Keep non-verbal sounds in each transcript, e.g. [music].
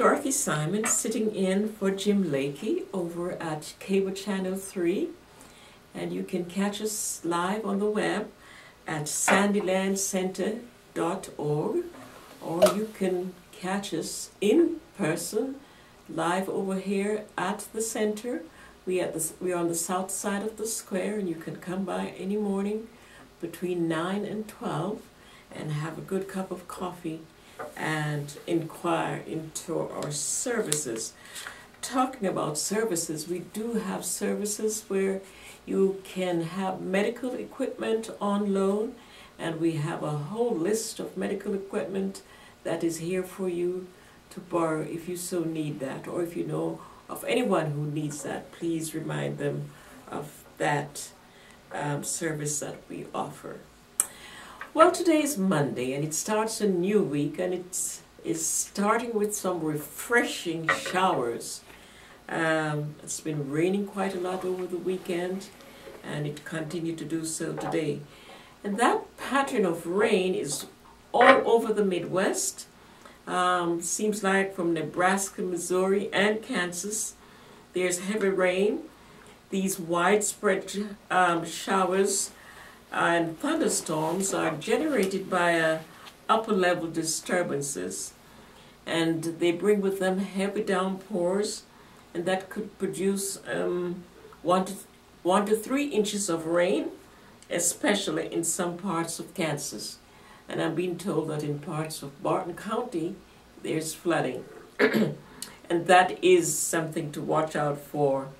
Dorothy Simon sitting in for Jim Lakey over at Cable Channel 3. And you can catch us live on the web at sandylandcenter.org or you can catch us in person live over here at the center. We at the, we're on the south side of the square and you can come by any morning between 9 and 12 and have a good cup of coffee and inquire into our services. Talking about services, we do have services where you can have medical equipment on loan, and we have a whole list of medical equipment that is here for you to borrow if you so need that, or if you know of anyone who needs that, please remind them of that um, service that we offer. Well, today is Monday and it starts a new week and it's, it's starting with some refreshing showers. Um, it's been raining quite a lot over the weekend and it continued to do so today. And that pattern of rain is all over the Midwest. Um, seems like from Nebraska, Missouri, and Kansas, there's heavy rain. These widespread um, showers and thunderstorms are generated by uh, upper level disturbances. And they bring with them heavy downpours and that could produce um, one, to, one to three inches of rain especially in some parts of Kansas. And I'm being told that in parts of Barton County there's flooding. [clears throat] And that is something to watch out for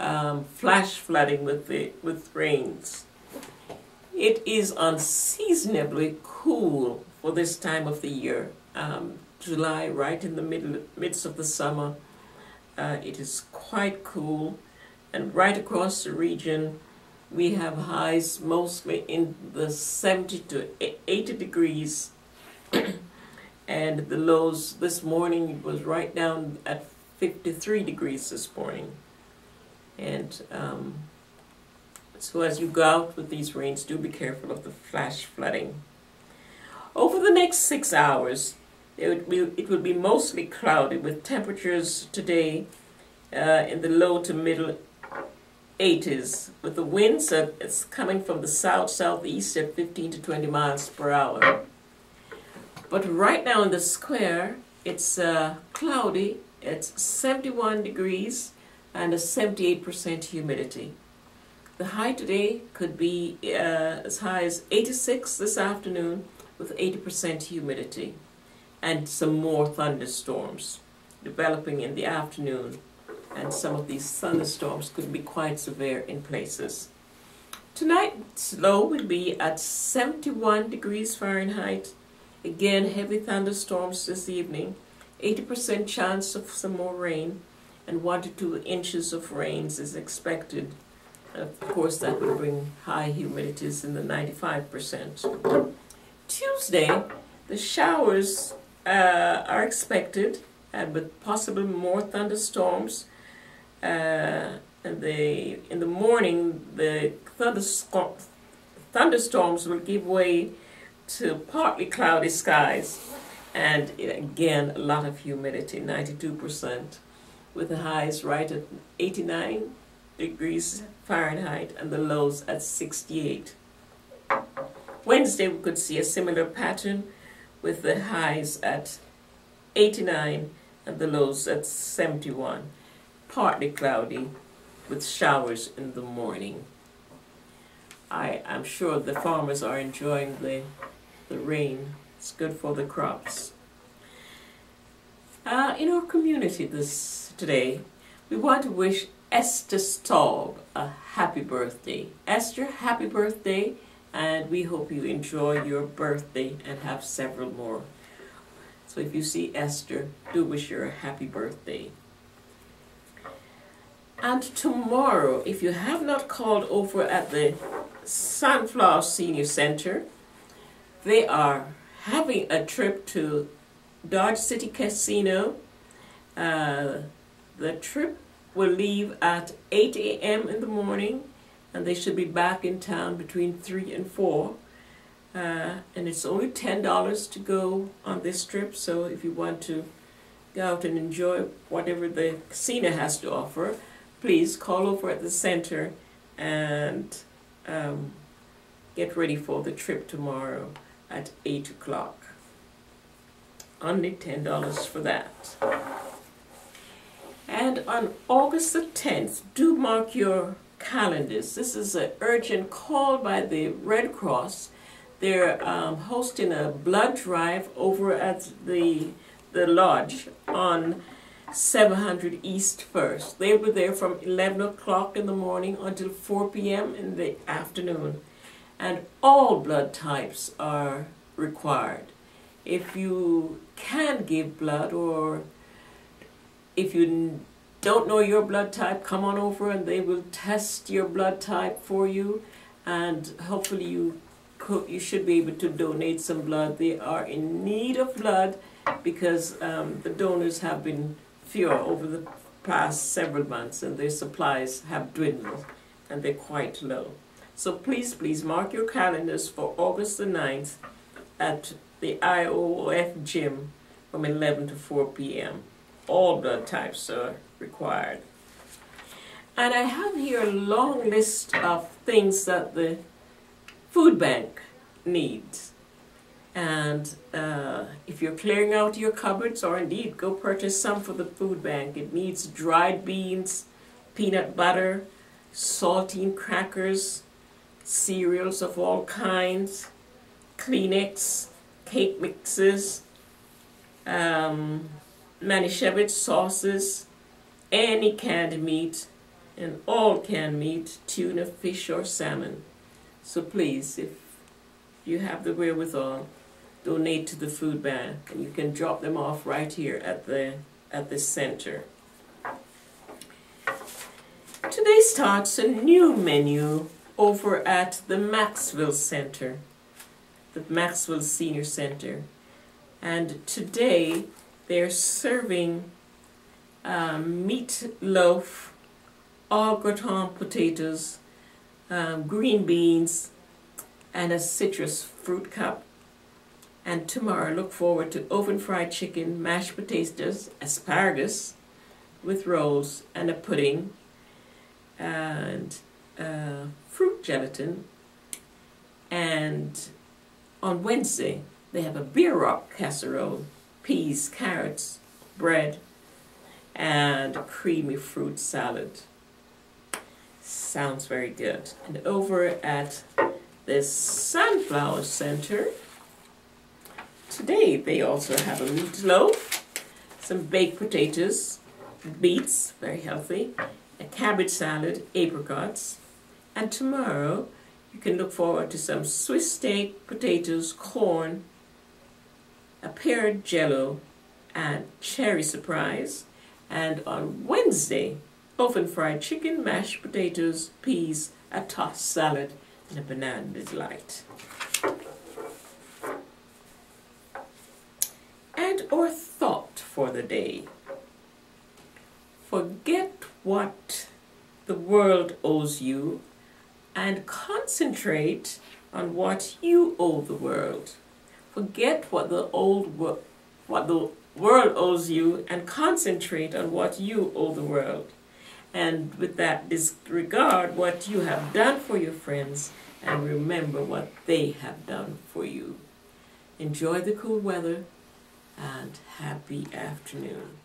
um, flash flooding with the with rains it is unseasonably cool for this time of the year. Um, July, right in the middle, midst of the summer, uh, it is quite cool. And right across the region, we have highs mostly in the 70 to 80 degrees. [coughs] and the lows this morning was right down at 53 degrees this morning. And um, so as you go out with these rains, do be careful of the flash flooding. Over the next six hours, it would be, it will be mostly cloudy with temperatures today uh, in the low to middle 80s, with the winds that it's coming from the south southeast at 15 to 20 miles per hour. But right now in the square, it's uh, cloudy, it's 71 degrees, and a 78% humidity. The high today could be uh, as high as 86 this afternoon with 80% humidity and some more thunderstorms developing in the afternoon and some of these thunderstorms could be quite severe in places. Tonight's low will be at 71 degrees Fahrenheit. Again, heavy thunderstorms this evening, 80% chance of some more rain, and 1 to 2 inches of rains is expected of course, that would bring high humidities in the 95%. Tuesday, the showers uh, are expected, and with possible more thunderstorms. Uh, and they, in the morning, the thunderstorms will give way to partly cloudy skies. And again, a lot of humidity, 92%, with the highs right at 89 degrees Fahrenheit and the lows at 68. Wednesday we could see a similar pattern with the highs at 89 and the lows at 71. Partly cloudy with showers in the morning. I am sure the farmers are enjoying the, the rain. It's good for the crops. Uh, in our community this today, we want to wish Esther Staub a happy birthday. Esther, happy birthday, and we hope you enjoy your birthday and have several more. So if you see Esther, do wish her a happy birthday. And tomorrow, if you have not called over at the Sunflower Senior Center, they are having a trip to Dodge City Casino. Uh, the trip will leave at 8 a.m. in the morning and they should be back in town between 3 and 4. Uh, and it's only $10 to go on this trip, so if you want to go out and enjoy whatever the casino has to offer, please call over at the center and um, get ready for the trip tomorrow at 8 o'clock. Only $10 for that. And on August the 10th, do mark your calendars. This is an urgent call by the Red Cross. They're um, hosting a blood drive over at the, the lodge on 700 East First. They'll be there from 11 o'clock in the morning until 4 p.m. in the afternoon. And all blood types are required. If you can give blood or if you don't know your blood type, come on over and they will test your blood type for you and hopefully you could, you should be able to donate some blood. They are in need of blood because um, the donors have been fewer over the past several months and their supplies have dwindled and they're quite low. So please, please mark your calendars for August the 9th at the IOF gym from 11 to 4 p.m. All blood types are required. And I have here a long list of things that the food bank needs. And uh, if you're clearing out your cupboards, or indeed go purchase some for the food bank, it needs dried beans, peanut butter, saltine crackers, cereals of all kinds, Kleenex, cake mixes, um, Manischewitz sauces, any canned meat, and all canned meat, tuna, fish, or salmon. So please, if you have the wherewithal, donate to the food bank, and you can drop them off right here at the at the center. Today starts a new menu over at the Maxwell Center, the Maxwell Senior Center, and today they're serving um, meatloaf, au gratin potatoes, um, green beans, and a citrus fruit cup. And tomorrow, look forward to oven fried chicken, mashed potatoes, asparagus with rolls, and a pudding, and uh, fruit gelatin. And on Wednesday, they have a bierock casserole, peas, carrots, bread, and a creamy fruit salad. Sounds very good. And over at the Sunflower Center, today they also have a meatloaf, some baked potatoes, beets, very healthy, a cabbage salad, apricots, and tomorrow you can look forward to some Swiss steak, potatoes, corn, a pear jello, and cherry surprise, and on Wednesday, oven fried chicken, mashed potatoes, peas, a tossed salad, and a banana delight. And or thought for the day. Forget what the world owes you and concentrate on what you owe the world. Forget what the old what the world owes you and concentrate on what you owe the world. And with that, disregard what you have done for your friends and remember what they have done for you. Enjoy the cool weather and happy afternoon.